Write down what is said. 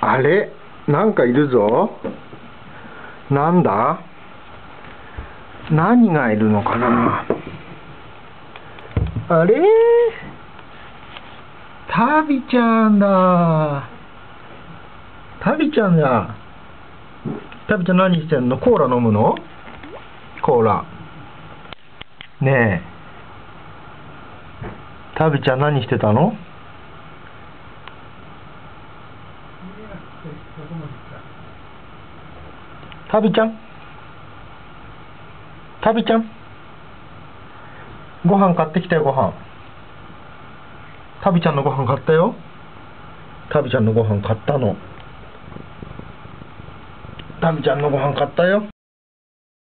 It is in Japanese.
あれ？なんかいるぞ。なんだ？何がいるのかな？あれ？タビちゃんだ。タビちゃんだ。タビちゃん何してんの？コーラ飲むの？コーラ。ねえ。タビちゃん何してたの？タビちゃん？タビちゃん？ご飯買ってきたよご飯。タビちゃんのご飯買ったよ。タビちゃんのご飯買ったの。タビちゃんのご飯買ったよ